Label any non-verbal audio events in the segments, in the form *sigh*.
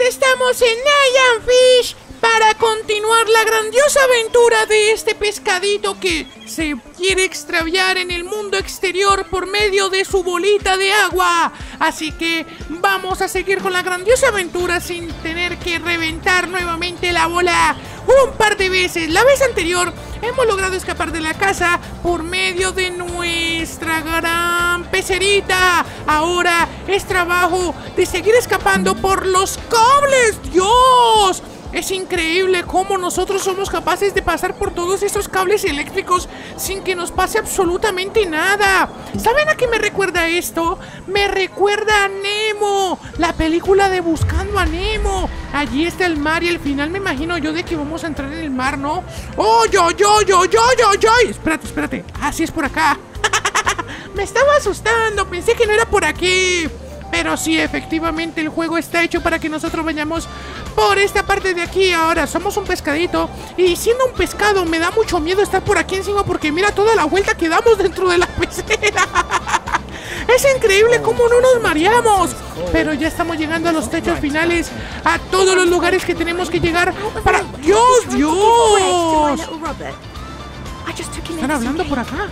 estamos en Nyan Fish para continuar la grandiosa aventura de este pescadito que se quiere extraviar en el mundo exterior por medio de su bolita de agua. Así que vamos a seguir con la grandiosa aventura sin tener que reventar nuevamente la bola un par de veces. La vez anterior hemos logrado escapar de la casa por medio de nuestra gran pecerita. Ahora es trabajo de seguir escapando por los cables. ¡Dios! Es increíble cómo nosotros somos capaces de pasar por todos esos cables eléctricos sin que nos pase absolutamente nada. ¿Saben a qué me recuerda esto? Me recuerda a Nemo, la película de Buscando a Nemo. Allí está el mar y al final me imagino yo de que vamos a entrar en el mar, ¿no? ¡Oh, yo, yo, yo, yo, yo, yo! Espérate, espérate. Así es por acá. *laughs* me estaba asustando, pensé que no era por aquí. Pero sí, efectivamente, el juego está hecho para que nosotros vayamos por esta parte de aquí. Ahora, somos un pescadito. Y siendo un pescado, me da mucho miedo estar por aquí encima porque mira toda la vuelta que damos dentro de la pecera. *laughs* Es increíble cómo no nos mareamos. Pero ya estamos llegando a los techos finales, a todos los lugares que tenemos que llegar para... ¡Dios, Dios! Están hablando por acá.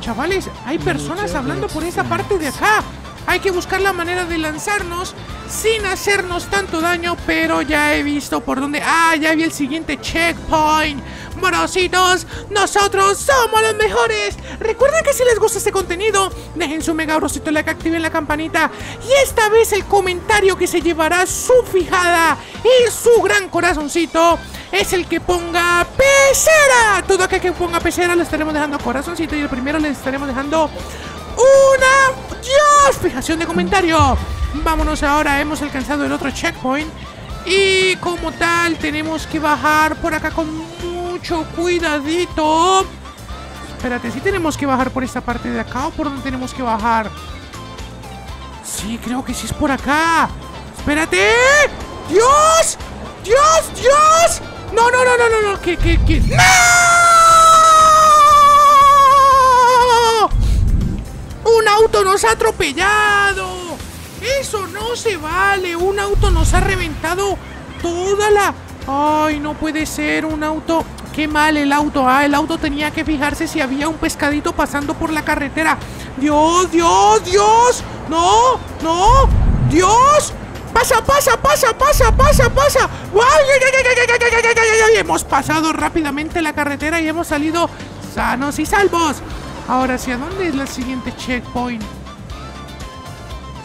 Chavales, hay personas hablando por esa parte de acá. Hay que buscar la manera de lanzarnos sin hacernos tanto daño, pero ya he visto por dónde... ¡Ah, ya vi el siguiente checkpoint! Morositos, nosotros somos los mejores. Recuerden que si les gusta este contenido, dejen su mega brosito like, activen la campanita. Y esta vez el comentario que se llevará su fijada y su gran corazoncito es el que ponga pecera. Todo aquel que ponga pecera le estaremos dejando corazoncito y el primero le estaremos dejando Fijación de comentario. Vámonos ahora, hemos alcanzado el otro checkpoint. Y como tal, tenemos que bajar por acá con mucho cuidadito. Espérate, si tenemos que bajar por esta parte de acá o por dónde tenemos que bajar. Sí, creo que sí es por acá. Espérate. ¡Dios! ¡Dios! ¡Dios! No, no, no, no, no, no. ¿Qué, qué, qué? ¡No! Nos ha atropellado! ¡Eso no se vale! ¡Un auto nos ha reventado toda la... ¡Ay, no puede ser! Un auto... ¡Qué mal el auto! Ah, el auto tenía que fijarse si había un pescadito pasando por la carretera. ¡Dios, Dios, Dios! ¡No! ¡No! ¡Dios! ¡Pasa, pasa, pasa, pasa, pasa, pasa! Hemos pasado rápidamente la carretera y hemos salido sanos y salvos. Ahora, ¿hacia dónde es el siguiente checkpoint?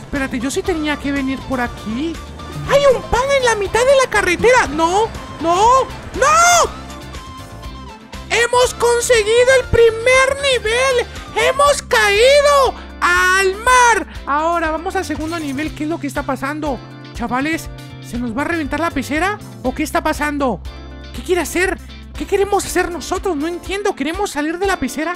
Espérate, yo sí tenía que venir por aquí. ¡Hay un pan en la mitad de la carretera! ¡No! ¡No! ¡No! ¡Hemos conseguido el primer nivel! ¡Hemos caído al mar! Ahora vamos al segundo nivel. ¿Qué es lo que está pasando? Chavales, ¿se nos va a reventar la pecera? ¿O qué está pasando? ¿Qué quiere hacer? ¿Qué queremos hacer nosotros? No entiendo. ¿Queremos salir de la pecera?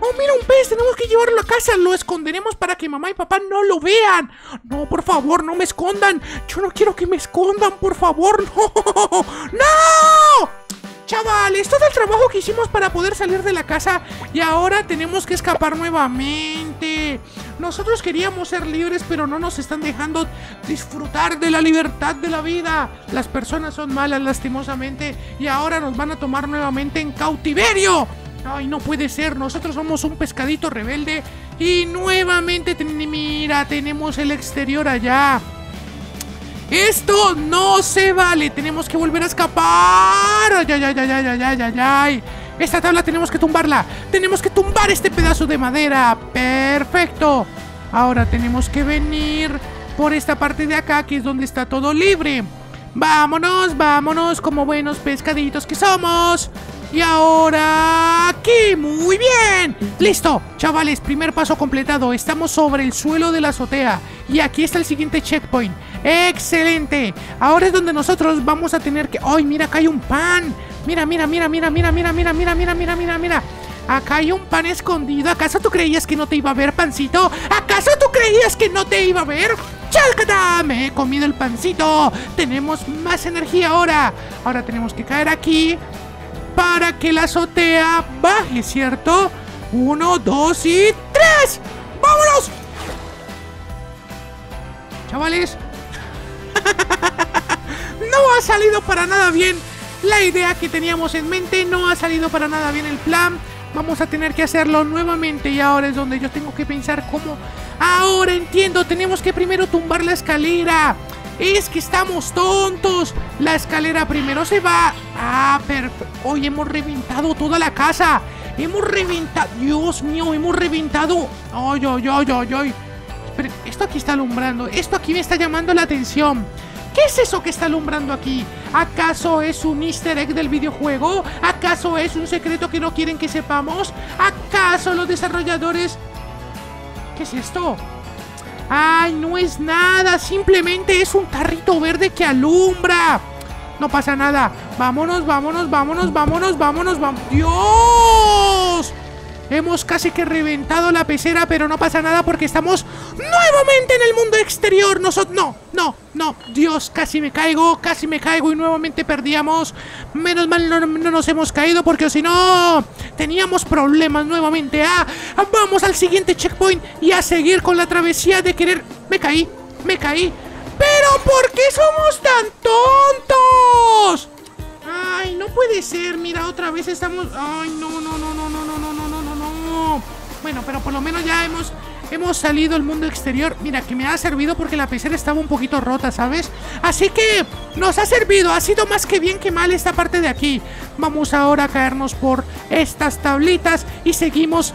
¡Oh, mira un pez! Tenemos que llevarlo a casa. Lo esconderemos para que mamá y papá no lo vean. No, por favor, no me escondan. Yo no quiero que me escondan, por favor. *laughs* No. ¡No! Chavales, todo el trabajo que hicimos para poder salir de la casa y ahora tenemos que escapar nuevamente. Nosotros queríamos ser libres, pero no nos están dejando disfrutar de la libertad de la vida. Las personas son malas, lastimosamente, y ahora nos van a tomar nuevamente en cautiverio. Ay, no puede ser. Nosotros somos un pescadito rebelde. Y nuevamente, mira, tenemos el exterior allá. Esto no se vale. Tenemos que volver a escapar. Ay, ay, ay, ay, ay, ay, ay, ay. Esta tabla tenemos que tumbarla. Tenemos que tumbar este pedazo de madera. Perfecto. Ahora tenemos que venir por esta parte de acá, que es donde está todo libre. Vámonos, vámonos, como buenos pescaditos que somos. Y ahora muy bien. Listo, chavales, primer paso completado. Estamos sobre el suelo de la azotea. Y aquí está el siguiente checkpoint. Excelente. Ahora es donde nosotros vamos a tener que... ¡Ay, mira, acá hay un pan! Mira, mira, mira, mira, mira, mira, mira, mira, mira, mira, mira, mira. Acá hay un pan escondido. ¿Acaso tú creías que no te iba a ver, pancito? ¿Acaso tú creías que no te iba a ver? ¡Chalcata! Me he comido el pancito. Tenemos más energía ahora. Ahora tenemos que caer aquí para que la azotea baje, ¿cierto? Uno, dos y tres. ¡Vámonos! Chavales. *laughs* no ha salido para nada bien la idea que teníamos en mente, no ha salido para nada bien el plan. Vamos a tener que hacerlo nuevamente y ahora es donde yo tengo que pensar cómo... Ahora entiendo, tenemos que primero tumbar la escalera. Es que estamos tontos. La escalera primero se va. Ah, perfecto. Hoy hemos reventado toda la casa. Hemos reventado. Dios mío, hemos reventado. Ay, ay, ay, ay, ay. Espera, esto aquí está alumbrando. Esto aquí me está llamando la atención. ¿Qué es eso que está alumbrando aquí? ¿Acaso es un easter egg del videojuego? ¿Acaso es un secreto que no quieren que sepamos? ¿Acaso los desarrolladores... ¿Qué es esto? ¡Ay, no es nada! Simplemente es un tarrito verde que alumbra. No pasa nada. Vámonos, vámonos, vámonos, vámonos, vámonos, vámonos. ¡Dios! Hemos casi que reventado la pecera, pero no pasa nada porque estamos nuevamente en el mundo exterior. Nosotros... No, no, no. Dios, casi me caigo, casi me caigo y nuevamente perdíamos. Menos mal no, no nos hemos caído porque si no, teníamos problemas nuevamente. Ah, vamos al siguiente checkpoint y a seguir con la travesía de querer... Me caí, me caí. ¿Pero por qué somos tan tontos? Ay, no puede ser. Mira, otra vez estamos... Ay, no, no, no, no, no, no, no, no, no, no, no. Bueno, pero por lo menos ya hemos... Hemos salido al mundo exterior. Mira, que me ha servido porque la pecera estaba un poquito rota, ¿sabes? Así que nos ha servido. Ha sido más que bien que mal esta parte de aquí. Vamos ahora a caernos por estas tablitas y seguimos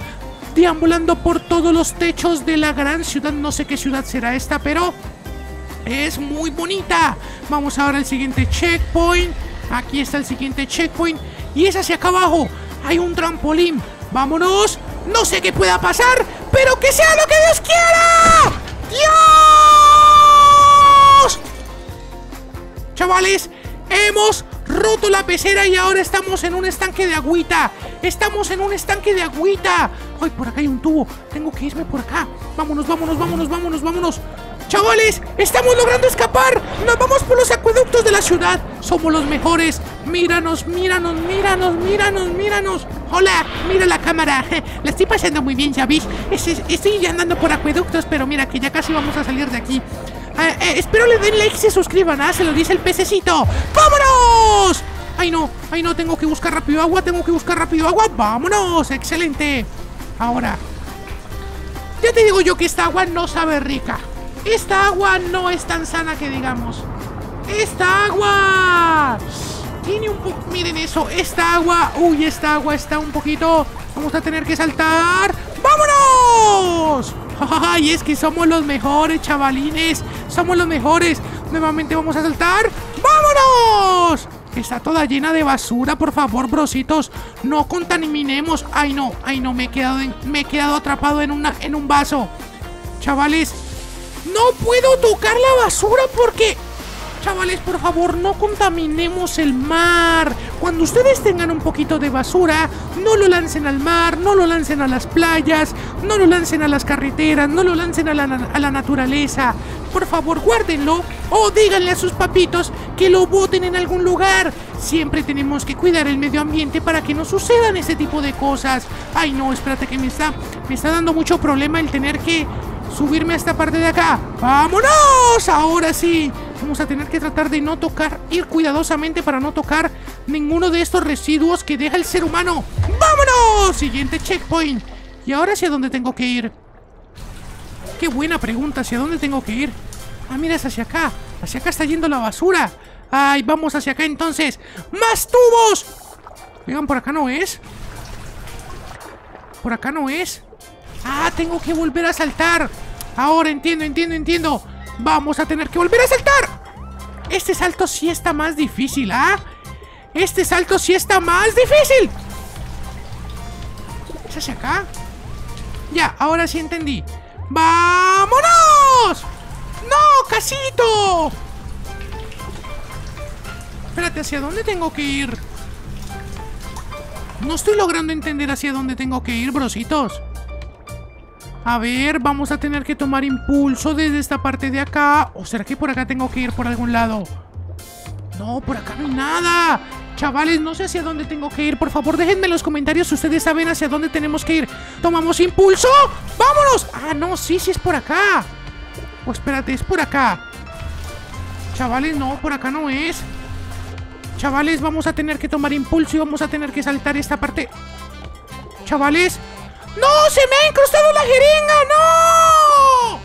deambulando por todos los techos de la gran ciudad. No sé qué ciudad será esta, pero es muy bonita. Vamos ahora al siguiente checkpoint. Aquí está el siguiente checkpoint. Y es hacia acá abajo. Hay un trampolín. Vámonos. No sé qué pueda pasar, pero que sea lo que Dios quiera. ¡Dios! Chavales, hemos roto la pecera y ahora estamos en un estanque de agüita. Estamos en un estanque de agüita. Ay, por acá hay un tubo. Tengo que irme por acá. Vámonos, vámonos, vámonos, vámonos, vámonos. Chavales, estamos logrando escapar. Nos vamos por los acueductos de la ciudad. Somos los mejores. Míranos, míranos, míranos, míranos, míranos. Hola, mira la cámara. *laughs* La estoy pasando muy bien, ¿sabéis? Estoy andando por acueductos, pero mira que ya casi vamos a salir de aquí. Eh, eh, espero le den like y se suscriban, ¿ah? Se lo dice el pececito. ¡Vámonos! Ay no, ay no, tengo que buscar rápido agua, tengo que buscar rápido agua. ¡Vámonos! ¡Excelente! Ahora, ya te digo yo que esta agua no sabe rica. Esta agua no es tan sana que digamos. ¡Esta agua! Tiene un poco... Miren eso, esta agua... Uy, esta agua está un poquito... Vamos a tener que saltar. ¡Vámonos! *laughs* ¡Ay, es que somos los mejores, chavalines! ¡Somos los mejores! Nuevamente vamos a saltar. ¡Vámonos! Está toda llena de basura, por favor, brositos. No contaminemos. Ay, no, ay, no, me he quedado, me he quedado atrapado en, una, en un vaso. Chavales, no puedo tocar la basura porque... Chavales, por favor, no contaminemos el mar. Cuando ustedes tengan un poquito de basura, no lo lancen al mar, no lo lancen a las playas, no lo lancen a las carreteras, no lo lancen a la, a la naturaleza. Por favor, guárdenlo o díganle a sus papitos que lo boten en algún lugar. Siempre tenemos que cuidar el medio ambiente para que no sucedan ese tipo de cosas. Ay, no, espérate que me está, me está dando mucho problema el tener que subirme a esta parte de acá. ¡Vámonos! Ahora sí. Vamos a tener que tratar de no tocar, ir cuidadosamente para no tocar ninguno de estos residuos que deja el ser humano. ¡Vámonos! Siguiente checkpoint. ¿Y ahora hacia dónde tengo que ir? Qué buena pregunta, ¿hacia dónde tengo que ir? Ah, mira, es hacia acá. Hacia acá está yendo la basura. Ay, vamos hacia acá entonces. ¡Más tubos! Vengan, por acá no es. Por acá no es. Ah, tengo que volver a saltar. Ahora entiendo, entiendo, entiendo. Vamos a tener que volver a saltar. Este salto sí está más difícil, ¿ah? Este salto sí está más difícil. ¿Es hacia acá? Ya, ahora sí entendí. ¡Vámonos! ¡No, casito! Espérate, ¿hacia dónde tengo que ir? No estoy logrando entender hacia dónde tengo que ir, brositos. A ver, vamos a tener que tomar impulso desde esta parte de acá. ¿O será que por acá tengo que ir por algún lado? No, por acá no hay nada. Chavales, no sé hacia dónde tengo que ir. Por favor, déjenme en los comentarios si ustedes saben hacia dónde tenemos que ir. ¿Tomamos impulso? ¡Vámonos! Ah, no, sí, sí es por acá. O espérate, es por acá. Chavales, no, por acá no es. Chavales, vamos a tener que tomar impulso y vamos a tener que saltar esta parte. Chavales. ¡No! ¡Se me ha incrustado la jeringa! ¡No!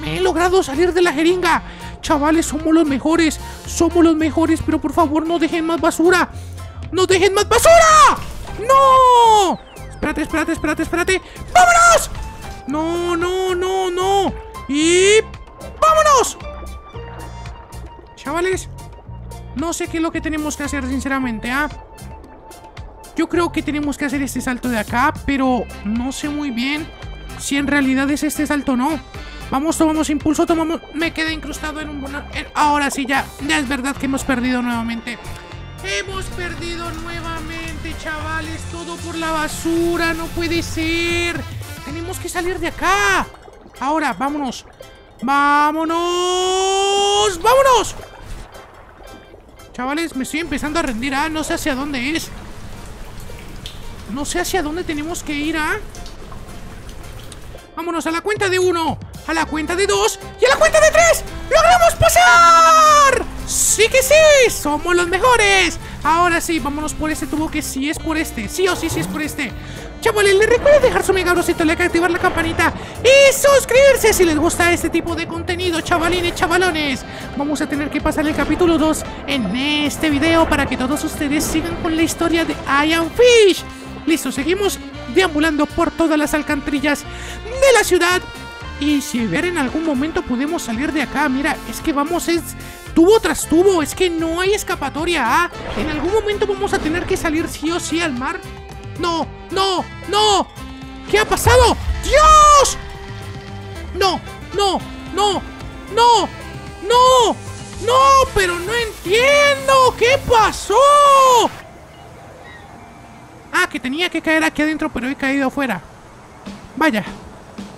Me he logrado salir de la jeringa. Chavales, somos los mejores. Somos los mejores, pero por favor no dejen más basura. ¡No dejen más basura! ¡No! Espérate, espérate, espérate, espérate. ¡Vámonos! No, no, no, no. Y... ¡Vámonos! Chavales, no sé qué es lo que tenemos que hacer, sinceramente, ¿ah? Yo creo que tenemos que hacer este salto de acá, pero no sé muy bien si en realidad es este salto o no. Vamos, tomamos impulso, tomamos... Me quedé incrustado en un... Ahora sí, ya, ya es verdad que hemos perdido nuevamente. Hemos perdido nuevamente, chavales. Todo por la basura, no puede ser. Tenemos que salir de acá. Ahora, vámonos. ¡Vámonos! ¡Vámonos! Chavales, me estoy empezando a rendir. Ah, no sé hacia dónde es. No sé hacia dónde tenemos que ir, ¿ah? Vámonos a la cuenta de uno, a la cuenta de dos y a la cuenta de tres. ¡Logramos pasar! ¡Sí que sí! ¡Somos los mejores! Ahora sí, vámonos por este tubo que sí es por este. Sí o sí, sí es por este. Chavales, les recuerdo dejar su mega brosito, like, activar la campanita y suscribirse si les gusta este tipo de contenido, chavalines, chavalones. Vamos a tener que pasar el capítulo 2 en este video para que todos ustedes sigan con la historia de Iron Fish. Listo, seguimos deambulando por todas las alcantarillas de la ciudad. Y si ver en algún momento podemos salir de acá, mira, es que vamos, es tubo tras tubo, es que no hay escapatoria. ¿ah? En algún momento vamos a tener que salir sí o sí al mar ¡No! ¡No! ¡No! ¿Qué ha pasado? ¡Dios! ¡No! ¡No! ¡No! ¡No! ¡No! ¡No! ¡Pero no entiendo! ¿Qué pasó? Ah, que tenía que caer aquí adentro, pero he caído afuera. Vaya.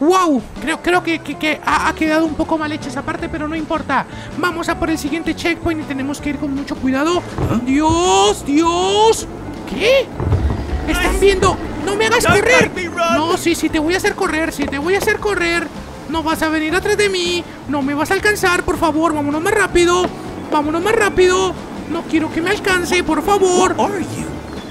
¡Wow! Creo, creo que, que, ha, ha, quedado un poco mal hecha esa parte, pero no importa. Vamos a por el siguiente checkpoint y tenemos que ir con mucho cuidado. ¡Dios! ¡Dios! ¿Qué? ¡Están viendo! ¡No me hagas correr! No, sí, sí, te voy a hacer correr, sí, te voy a hacer correr. No vas a venir atrás de mí. No me vas a alcanzar, por favor. Vámonos más rápido. Vámonos más rápido. No quiero que me alcance, por favor.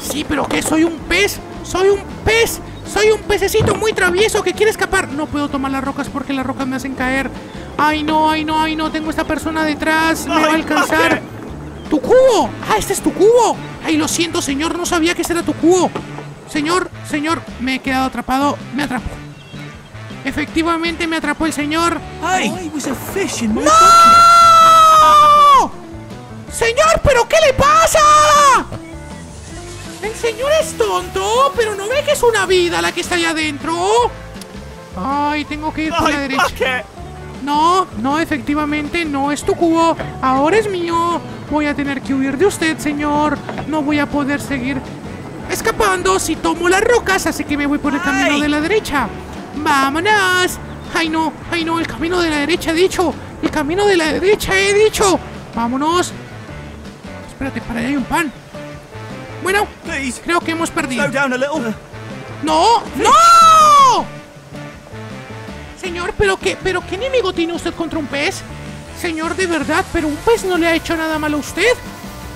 Sí, pero ¿qué? ¿Soy un pez? ¡Soy un pez! ¡Soy un pececito muy travieso que quiere escapar! No puedo tomar las rocas porque las rocas me hacen caer. ¡Ay, no, ay, no, ay, no! Tengo esta persona detrás. ¡Me va a alcanzar! ¡Tu cubo! ¡Ah, este es tu cubo! ¡Ay, lo siento, señor! No sabía que ese era tu cubo. Señor, señor, me he quedado atrapado. Me atrapó. Efectivamente me atrapó el señor. ¡Ay! ¡No! ¡Señor, pero qué le pasa! El señor es tonto, pero no ve que es una vida la que está allá adentro. Ay, tengo que ir por la derecha. No, no, efectivamente no es tu cubo. Ahora es mío. Voy a tener que huir de usted, señor. No voy a poder seguir escapando si tomo las rocas, así que me voy por el camino de la derecha. ¡Vámonos! ¡Ay no! ¡Ay no! El camino de la derecha he dicho. El camino de la derecha he dicho. ¡Vámonos! Espérate, para allá hay un pan. Bueno, creo que hemos perdido. ¡No! ¡No! Señor, ¿pero qué, ¿pero qué enemigo tiene usted contra un pez? Señor, de verdad, pero un pez no le ha hecho nada malo a usted.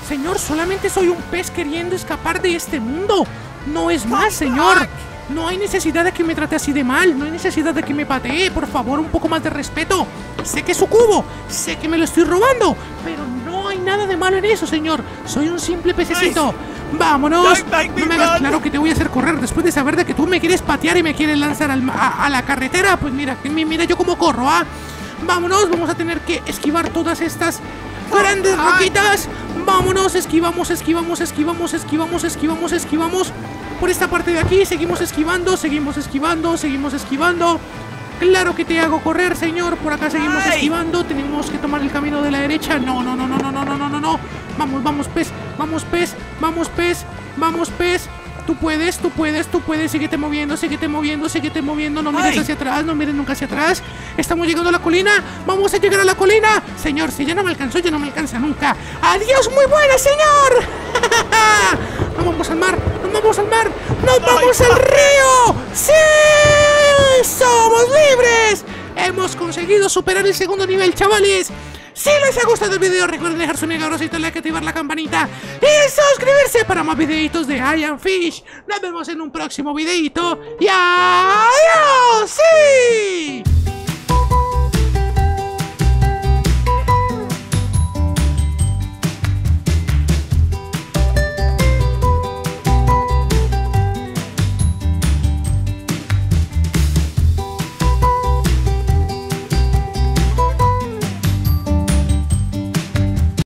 Señor, solamente soy un pez queriendo escapar de este mundo. No es más, señor. No hay necesidad de que me trate así de mal. No hay necesidad de que me patee. Por favor, un poco más de respeto. Sé que es su cubo. Sé que me lo estoy robando. Pero no hay nada de malo en eso, señor. Soy un simple pececito. ¡Vámonos! No me hagas claro que te voy a hacer correr después de saber de que tú me quieres patear y me quieres lanzar a, la carretera. Pues mira, mira yo como corro, ¿ah? Vámonos, vamos a tener que esquivar todas estas grandes roquitas. Vámonos, esquivamos, esquivamos, esquivamos, esquivamos, esquivamos, esquivamos. Por esta parte de aquí, seguimos esquivando, seguimos esquivando, seguimos esquivando. Claro que te hago correr, señor. Por acá seguimos esquivando. Tenemos que tomar el camino de la derecha. No, no, no, no, no, no, no, no, no, no. Vamos, vamos, pez. Vamos, pez. Vamos, pez. Vamos, pez. Tú puedes, tú puedes, tú puedes. Síguete moviendo, síguete moviendo, síguete moviendo. No mires hacia atrás, no mires nunca hacia atrás. Estamos llegando a la colina. Vamos a llegar a la colina. Señor, si ya no me alcanzó, ya no me alcanza nunca. Adiós, muy buena, señor. *laughs* nos vamos al mar, nos vamos al mar, nos vamos al río. ¡Sí! ¡Somos libres! Hemos conseguido superar el segundo nivel, chavales. Si les ha gustado el video, recuerden dejar su mega grosito like, activar la campanita y suscribirse para más videitos de I Am Fish. Nos vemos en un próximo videito y adiós. ¡Sí!